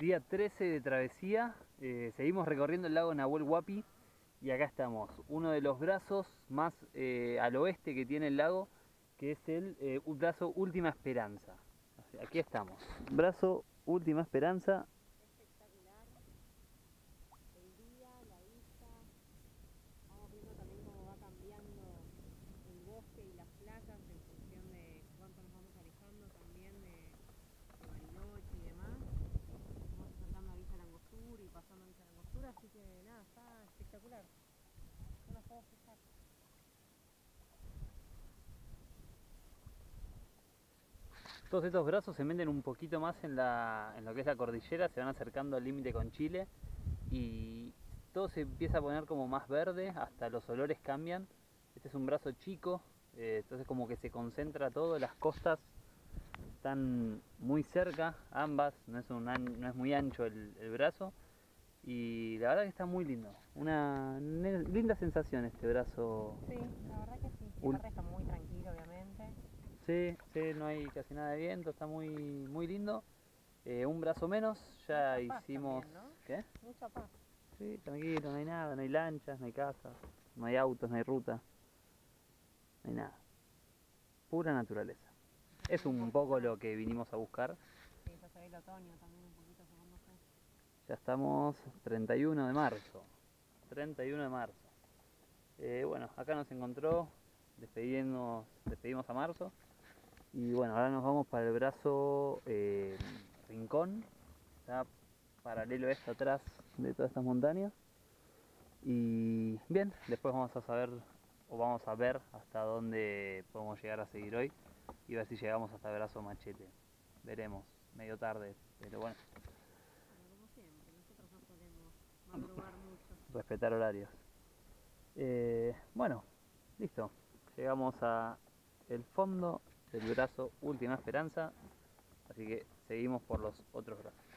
Día 13 de travesía, eh, seguimos recorriendo el lago Nahuel Huapi y acá estamos, uno de los brazos más eh, al oeste que tiene el lago, que es el eh, brazo Última Esperanza. Aquí estamos, brazo Última Esperanza. Espectacular. El día, la vista. Vamos viendo también cómo va cambiando el bosque y las placas en función de cuánto nos vamos alejando también de, de Bariloche y demás. Vamos acercando a Villa Langostura y pasando a Villa Espectacular. Todos estos brazos se meten un poquito más en, la, en lo que es la cordillera, se van acercando al límite con Chile y todo se empieza a poner como más verde, hasta los olores cambian. Este es un brazo chico, eh, entonces como que se concentra todo, las costas están muy cerca, ambas, no es, un no es muy ancho el brazo y la verdad que está muy lindo. Una linda sensación este brazo. Sí, la verdad que sí. Aparte está muy tranquilo, obviamente. Sí, sí, no hay casi nada de viento, está muy, muy lindo. Eh, un brazo menos, ya Mucha paz hicimos... también, ¿no? ¿Qué? Mucha paz. Sí, tranquilo, no hay nada, no hay lanchas, no hay casas, no hay autos, no hay ruta, no hay nada. Pura naturaleza. Es un poco lo que vinimos a buscar. Sí, ya se ve el otoño también un poquito asomándose. Ya estamos 31 de marzo. 31 de marzo. Eh, bueno, acá nos encontró, despedimos, despedimos a marzo. Y bueno, ahora nos vamos para el brazo eh, Rincón. Está paralelo a esto atrás de todas estas montañas. Y bien, después vamos a saber o vamos a ver hasta dónde podemos llegar a seguir hoy y ver si llegamos hasta el brazo Machete. Veremos, medio tarde, pero bueno. Pero como siempre, nosotros no podemos madrugar mucho. Horarios. Eh, bueno, listo. Llegamos a el fondo del brazo Última Esperanza. Así que seguimos por los otros brazos.